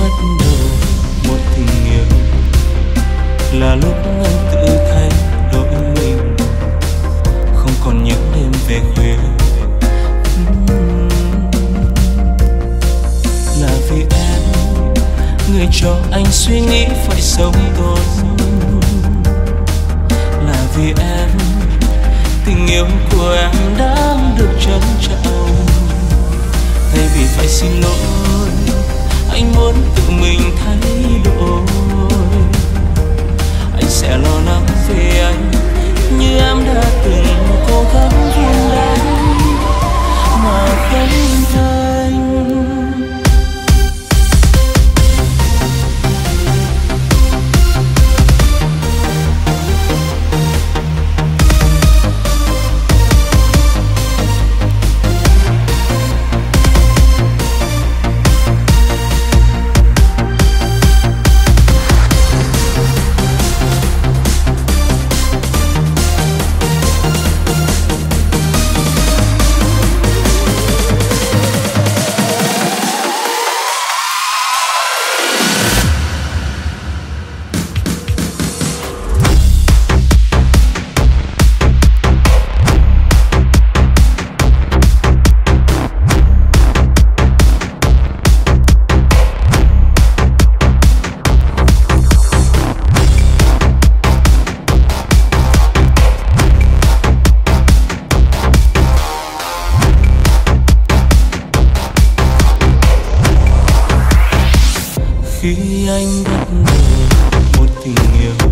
bắt đầu một tình yêu. Là lúc anh tự thay đổi mình. Không còn những đêm về khuya. Là vì em, người cho anh suy nghĩ phải sống tốt. Là vì em, tình yêu của em đang được trân trọng. Thay vì phải xin lỗi anh muốn tự mình thay đổi. Anh sẽ lo lắng về anh như em đã từng khi anh bắt đầu một tình yêu.